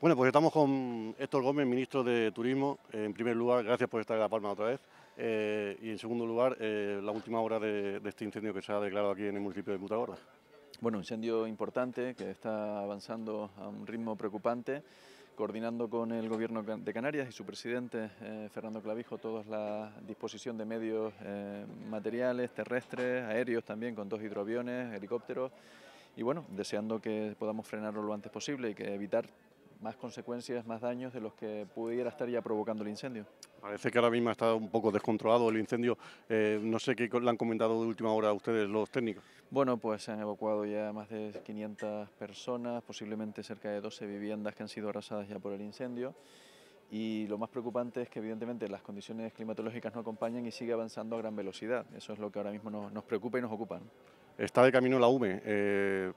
Bueno, pues estamos con Héctor Gómez, ministro de Turismo. En primer lugar, gracias por estar en La Palma otra vez. Eh, y en segundo lugar, eh, la última hora de, este incendio que se ha declarado aquí en el municipio de Mutagorda. Bueno, incendio importante que está avanzando a un ritmo preocupante, coordinando con el Gobierno de Canarias y su presidente, eh, Fernando Clavijo, toda la disposición de medios materiales, terrestres, aéreos también, con dos hidroaviones, helicópteros. Y bueno, deseando que podamos frenarlo lo antes posible y que evitar más consecuencias, más daños de los que pudiera estar ya provocando el incendio. Parece que ahora mismo está un poco descontrolado el incendio. Eh, no sé qué le han comentado de última hora a ustedes los técnicos. Bueno, pues se han evacuado ya más de 500 personas, posiblemente cerca de 12 viviendas que han sido arrasadas ya por el incendio. Y lo más preocupante es que evidentemente las condiciones climatológicas no acompañan y sigue avanzando a gran velocidad. Eso es lo que ahora mismo nos, preocupa y nos ocupa. Está de camino la UME. Eh,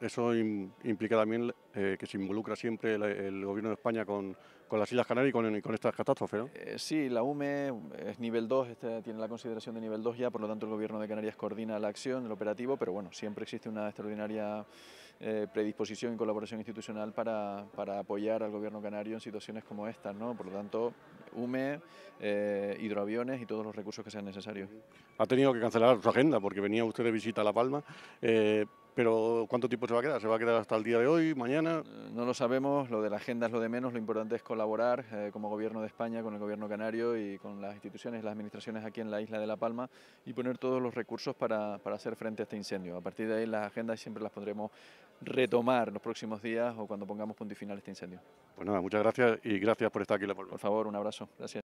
eso implica también eh, que se involucra siempre el, Gobierno de España con, las Islas Canarias y con, estas catástrofes, ¿no? Eh, sí, la UME es nivel 2, este tiene la consideración de nivel 2 ya, por lo tanto el Gobierno de Canarias coordina la acción, el operativo, pero bueno, siempre existe una extraordinaria eh, predisposición y colaboración institucional para, apoyar al Gobierno canario en situaciones como estas, ¿no? Por lo tanto, UME, hidroaviones y todos los recursos que sean necesarios. Ha tenido que cancelar su agenda porque venía usted de visita a La Palma. Pero ¿cuánto tiempo se va a quedar? ¿Se va a quedar hasta el día de hoy, mañana? Eh, no lo sabemos, lo de la agenda es lo de menos, lo importante es colaborar eh, como Gobierno de España con el Gobierno canario y con las instituciones, las administraciones aquí en la isla de La Palma y poner todos los recursos para, para hacer frente a este incendio. A partir de ahí las agendas siempre las podremos retomar en los próximos días o cuando pongamos punto y final a este incendio. Pues nada, muchas gracias y gracias por estar aquí en La Palma. Por favor, un abrazo. Gracias.